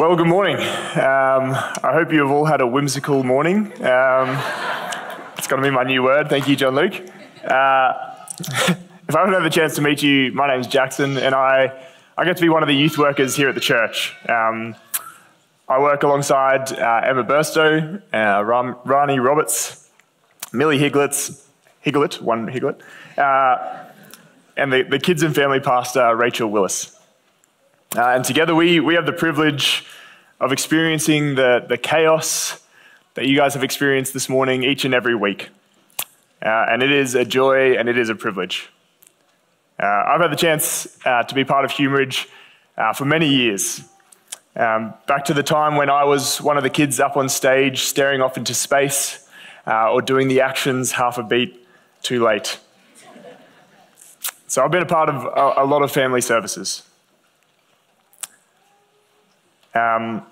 Well, good morning. Um, I hope you have all had a whimsical morning. Um, it's going to be my new word. Thank you, John Luke. Uh, if I haven't had the chance to meet you, my name's Jackson, and I, I get to be one of the youth workers here at the church. Um, I work alongside uh, Emma Burstow, uh, Rani Roberts, Millie Higlitz, Higlet, one Higlet, uh, and the, the kids and family pastor, Rachel Willis. Uh, and together we, we have the privilege of experiencing the, the chaos that you guys have experienced this morning each and every week. Uh, and it is a joy and it is a privilege. Uh, I've had the chance uh, to be part of HumeRidge uh, for many years. Um, back to the time when I was one of the kids up on stage staring off into space uh, or doing the actions half a beat too late. So I've been a part of a, a lot of family services. Um,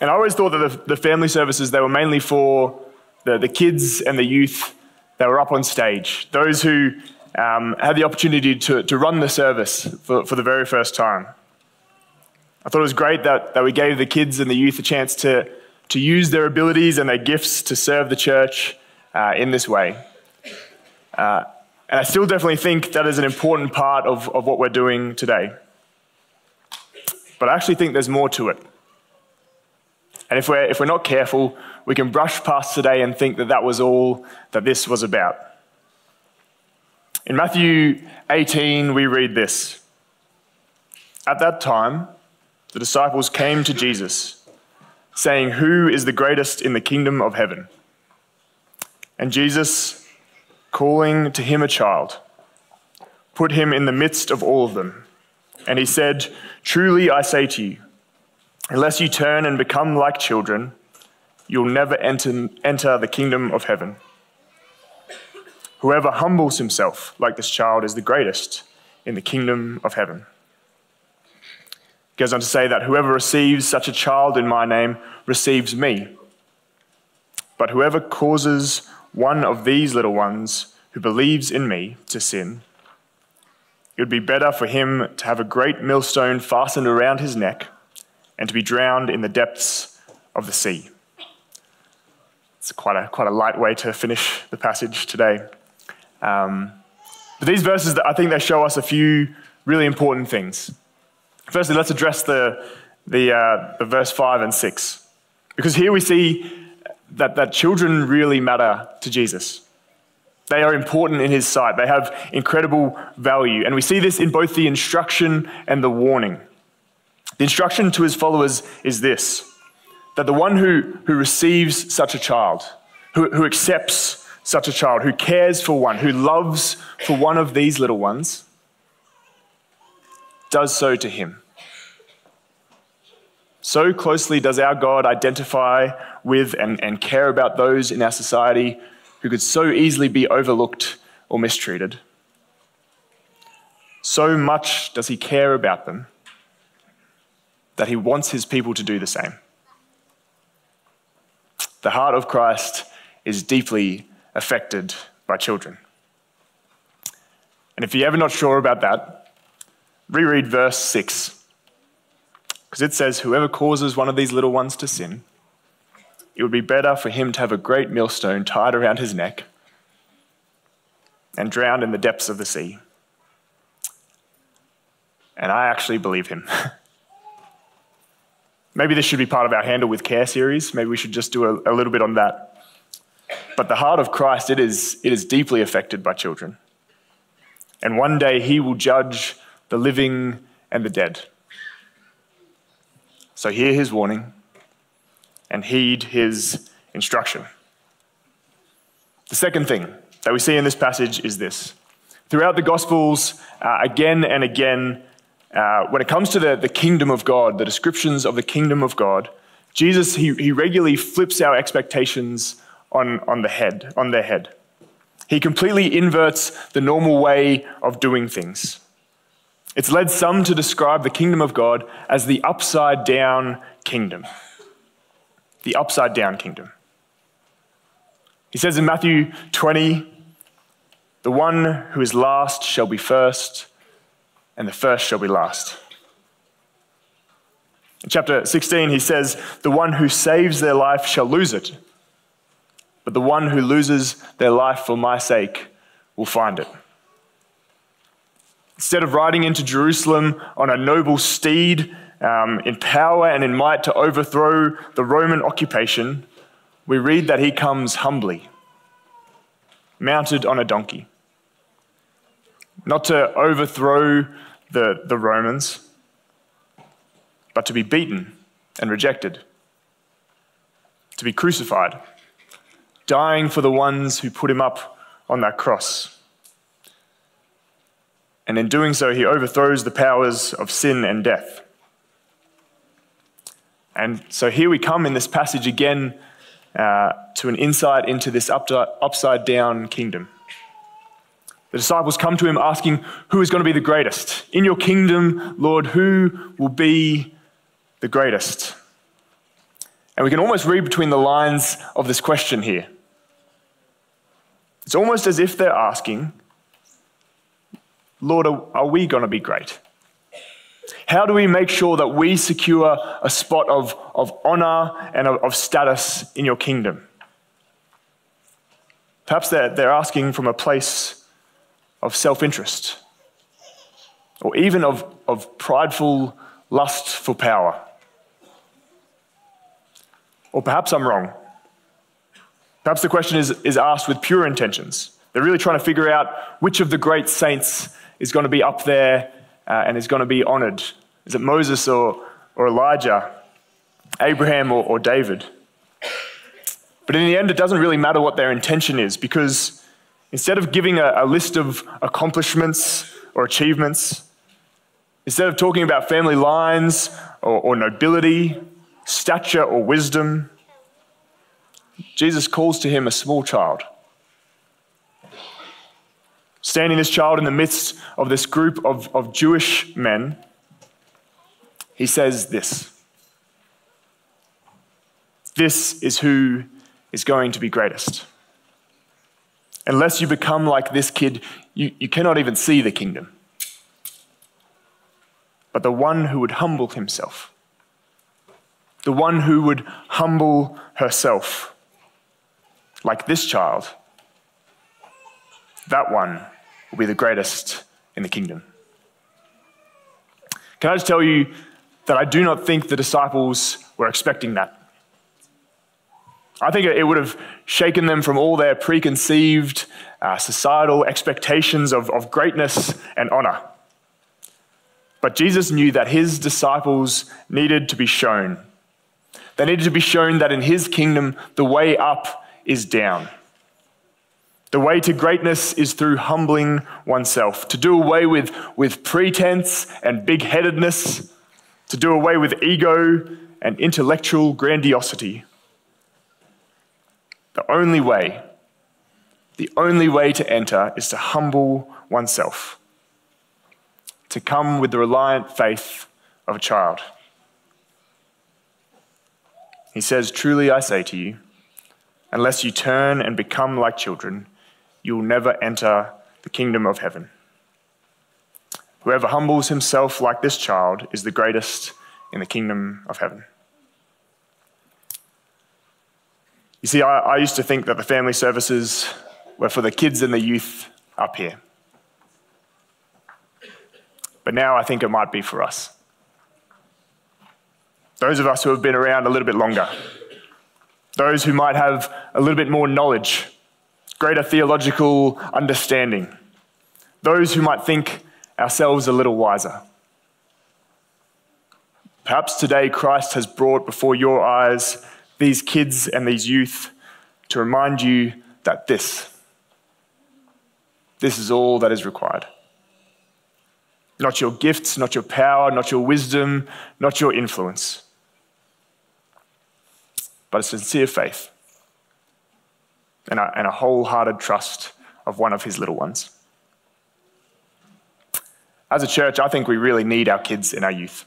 and I always thought that the, the, family services, they were mainly for the, the kids and the youth that were up on stage, those who um, had the opportunity to, to run the service for, for the very first time. I thought it was great that, that we gave the kids and the youth a chance to, to use their abilities and their gifts to serve the church uh, in this way. Uh, and I still definitely think that is an important part of, of what we're doing today. But I actually think there's more to it. And if we're, if we're not careful, we can brush past today and think that that was all that this was about. In Matthew 18, we read this At that time, the disciples came to Jesus, saying, Who is the greatest in the kingdom of heaven? And Jesus, calling to him a child, put him in the midst of all of them and he said, Truly I say to you, unless you turn and become like children, you'll never enter, enter the kingdom of heaven. Whoever humbles himself like this child is the greatest in the kingdom of heaven. He goes on to say that whoever receives such a child in my name receives me. But whoever causes one of these little ones who believes in me to sin, it would be better for him to have a great millstone fastened around his neck and to be drowned in the depths of the sea. It's quite a, quite a light way to finish the passage today. Um, but these verses, I think they show us a few really important things. Firstly, let's address the, the, uh, the verse 5 and 6. Because here we see that, that children really matter to Jesus. They are important in his sight. They have incredible value. And we see this in both the instruction and the warning. The instruction to his followers is this that the one who, who receives such a child, who, who accepts such a child, who cares for one, who loves for one of these little ones, does so to him. So closely does our God identify with and, and care about those in our society who could so easily be overlooked or mistreated. So much does he care about them that he wants his people to do the same. The heart of Christ is deeply affected by children. And if you're ever not sure about that, reread verse 6. Because it says, Whoever causes one of these little ones to sin, it would be better for him to have a great millstone tied around his neck and drowned in the depths of the sea. And I actually believe him. Maybe this should be part of our Handle with Care series. Maybe we should just do a, a little bit on that. But the heart of Christ, it is, it is deeply affected by children. And one day he will judge the living and the dead. So hear his warning and heed his instruction. The second thing that we see in this passage is this. Throughout the Gospels, uh, again and again, uh, when it comes to the, the kingdom of God, the descriptions of the kingdom of God, Jesus, he, he regularly flips our expectations on, on the head, on their head. He completely inverts the normal way of doing things. It's led some to describe the kingdom of God as the upside down kingdom the upside down kingdom. He says in Matthew 20, the one who is last shall be first, and the first shall be last. In chapter 16, he says, The one who saves their life shall lose it, but the one who loses their life for my sake will find it. Instead of riding into Jerusalem on a noble steed um, in power and in might to overthrow the Roman occupation, we read that he comes humbly, mounted on a donkey. Not to overthrow the, the Romans, but to be beaten and rejected, to be crucified, dying for the ones who put him up on that cross. And in doing so, he overthrows the powers of sin and death. And so here we come in this passage again uh, to an insight into this upside down kingdom. The disciples come to him asking, Who is going to be the greatest? In your kingdom, Lord, who will be the greatest? And we can almost read between the lines of this question here. It's almost as if they're asking, Lord, are we going to be great? How do we make sure that we secure a spot of, of honor and of, of status in your kingdom? Perhaps they're, they're asking from a place of self interest or even of, of prideful lust for power. Or perhaps I'm wrong. Perhaps the question is, is asked with pure intentions. They're really trying to figure out which of the great saints is going to be up there uh, and is going to be honored. Is it Moses or, or Elijah, Abraham or, or David? But in the end, it doesn't really matter what their intention is because instead of giving a, a list of accomplishments or achievements, instead of talking about family lines or, or nobility, stature or wisdom, Jesus calls to him a small child standing this child in the midst of this group of, of Jewish men, he says this This is who is going to be greatest. Unless you become like this kid, you, you cannot even see the kingdom. But the one who would humble himself, the one who would humble herself, like this child, that one will be the greatest in the kingdom. Can I just tell you that I do not think the disciples were expecting that? I think it would have shaken them from all their preconceived uh, societal expectations of, of greatness and honor. But Jesus knew that his disciples needed to be shown. They needed to be shown that in his kingdom, the way up is down. The way to greatness is through humbling oneself, to do away with, with pretense and big headedness, to do away with ego and intellectual grandiosity. The only way, the only way to enter is to humble oneself, to come with the reliant faith of a child. He says, Truly I say to you, unless you turn and become like children, you will never enter the kingdom of heaven. Whoever humbles himself like this child is the greatest in the kingdom of heaven. You see, I, I, used to think that the family services were for the kids and the youth up here. But now I think it might be for us. Those of us who have been around a little bit longer, those who might have a little bit more knowledge greater theological understanding, those who might think ourselves a little wiser. Perhaps today Christ has brought before your eyes these kids and these youth to remind you that this, this is all that is required. Not your gifts, not your power, not your wisdom, not your influence, but a sincere faith and a, and a wholehearted trust of one of his little ones. As a church, I think we really need our kids and our youth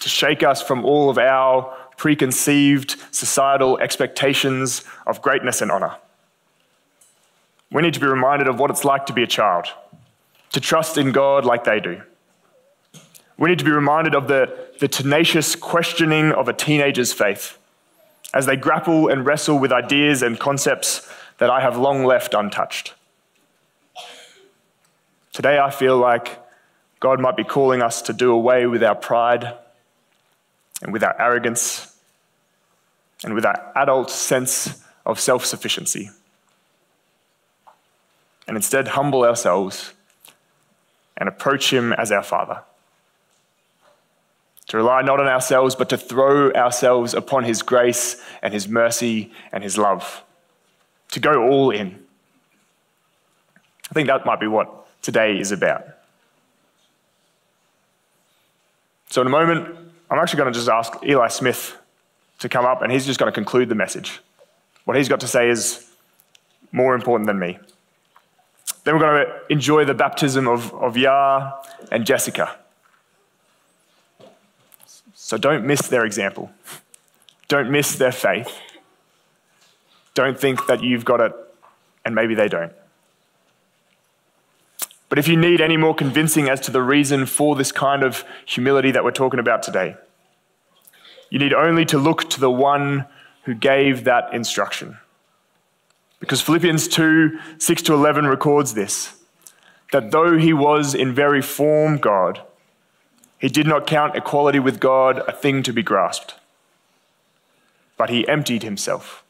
to shake us from all of our preconceived societal expectations of greatness and honor. We need to be reminded of what it's like to be a child, to trust in God like they do. We need to be reminded of the, the tenacious questioning of a teenager's faith as they grapple and wrestle with ideas and concepts that I have long left untouched. Today, I feel like God might be calling us to do away with our pride and with our arrogance and with our adult sense of self sufficiency, and instead humble ourselves and approach Him as our Father to rely not on ourselves, but to throw ourselves upon His grace and His mercy and His love, to go all in. I think that might be what today is about. So, in a moment, I'm actually going to just ask Eli Smith to come up, and he's just going to conclude the message. What he's got to say is more important than me. Then we're going to enjoy the baptism of, of Yar and Jessica. So don't miss their example. Don't miss their faith. Don't think that you've got it and maybe they don't. But if you need any more convincing as to the reason for this kind of humility that we're talking about today, you need only to look to the one who gave that instruction. Because Philippians 2 6 to 11 records this that though he was in very form God, he did not count equality with God a thing to be grasped, but he emptied himself,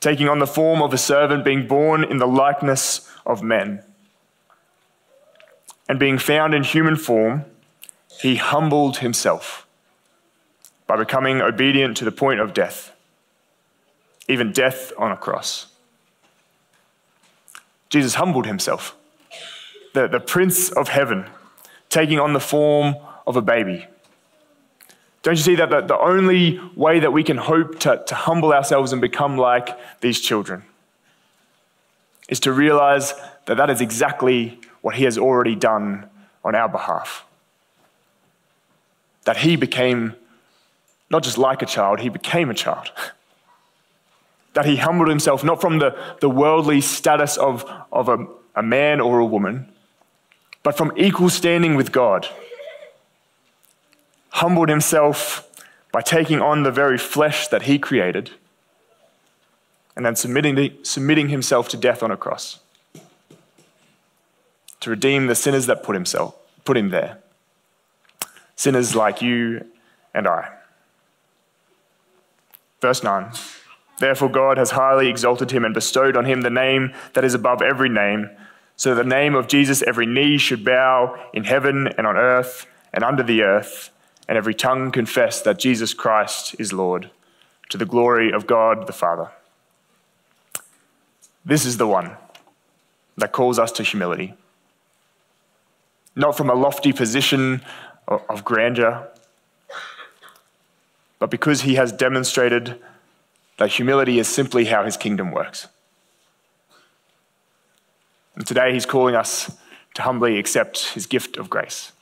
taking on the form of a servant, being born in the likeness of men. And being found in human form, he humbled himself by becoming obedient to the point of death, even death on a cross. Jesus humbled himself, the, the Prince of Heaven taking on the form of a baby. Don't you see that the, only way that we can hope to, to humble ourselves and become like these children is to realize that that is exactly what He has already done on our behalf? That He became not just like a child, He became a child. that He humbled Himself not from the, the worldly status of, of a, a man or a woman, but from equal standing with God. Humbled himself by taking on the very flesh that he created and then submitting, submitting himself to death on a cross to redeem the sinners that put, himself, put him there. Sinners like you and I. Verse 9 Therefore, God has highly exalted him and bestowed on him the name that is above every name so the name of Jesus every knee should bow in heaven and on earth and under the earth, and every tongue confess that Jesus Christ is Lord, to the glory of God the Father. This is the one that calls us to humility. Not from a lofty position of grandeur, but because he has demonstrated that humility is simply how his kingdom works. And today he's calling us to humbly accept his gift of grace.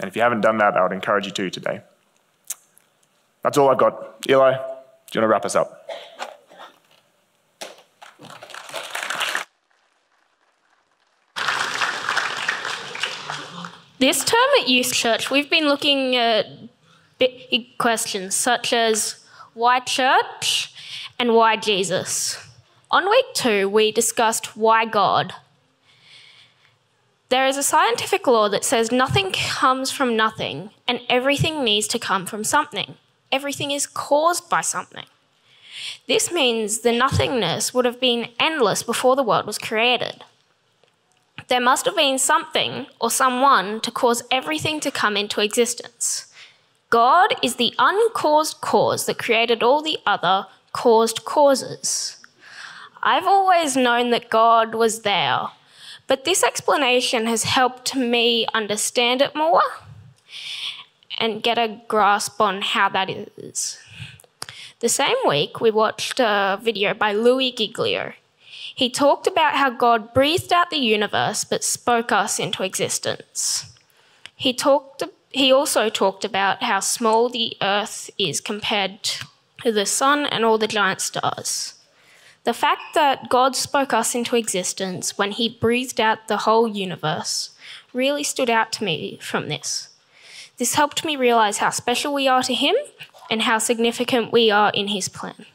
And if you haven't done that, I would encourage you to today. That's all I've got. Eli, do you want to wrap us up? This term at Youth Church, we've been looking at big questions such as why church and why Jesus. On week two, we discussed why God. There is a scientific law that says nothing comes from nothing and everything needs to come from something. Everything is caused by something. This means the nothingness would have been endless before the world was created. There must have been something or someone to cause everything to come into existence. God is the uncaused cause that created all the other caused causes. I've always known that God was there but this explanation has helped me understand it more and get a grasp on how that is. The same week, we watched a video by Louis Giglio. He talked about how God breathed out the universe but spoke us into existence. He, talked, he also talked about how small the earth is compared to the sun and all the giant stars. The fact that God spoke us into existence when He breathed out the whole universe really stood out to me from this. This helped me realise how special we are to Him and how significant we are in His plan.